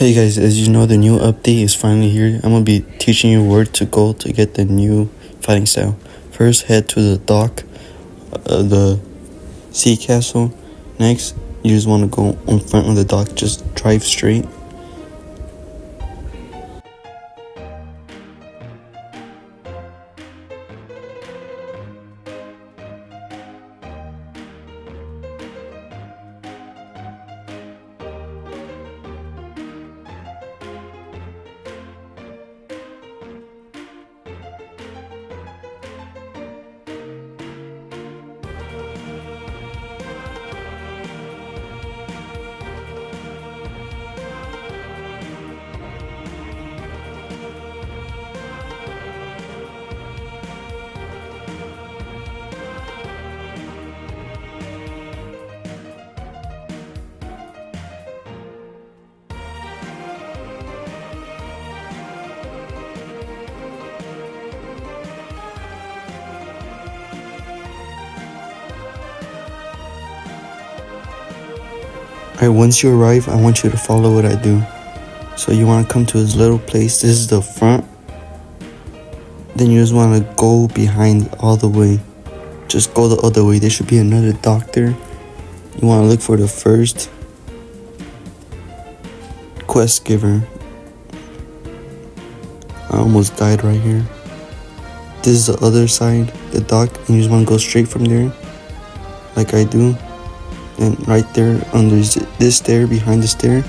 Hey guys, as you know, the new update is finally here. I'm gonna be teaching you where to go to get the new fighting style. First, head to the dock, uh, the sea castle. Next, you just want to go in front of the dock, just drive straight. Alright, once you arrive, I want you to follow what I do. So you want to come to this little place. This is the front. Then you just want to go behind all the way. Just go the other way. There should be another doctor. You want to look for the first quest giver. I almost died right here. This is the other side, the dock, and you just want to go straight from there, like I do and right there under this stair behind the stair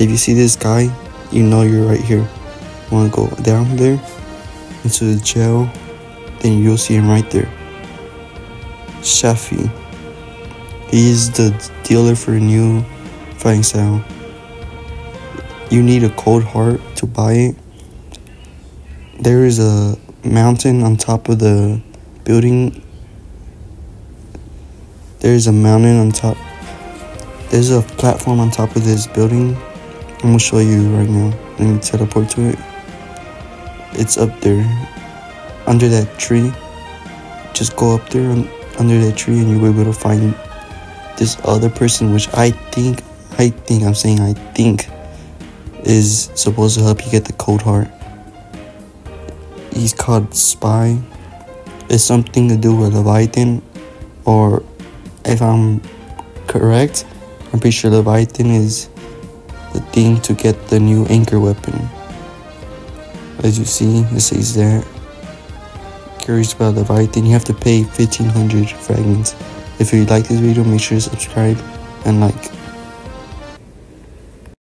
if you see this guy you know you're right here. You want to go down there into the jail then you'll see him right there. Shafi. He's the dealer for a new fighting style. You need a cold heart to buy it. There is a mountain on top of the building. There's a mountain on top there's a platform on top of this building. I'm gonna show you right now. Let me teleport to it. It's up there, under that tree. Just go up there under that tree and you'll be able to find this other person, which I think, I think, I'm saying I think, is supposed to help you get the cold heart. He's called Spy. It's something to do with Leviathan, or if I'm correct, I'm pretty sure Leviathan is the thing to get the new anchor weapon. As you see, it says that. Curious about Leviathan, you have to pay 1500 fragments. If you like this video, make sure to subscribe and like.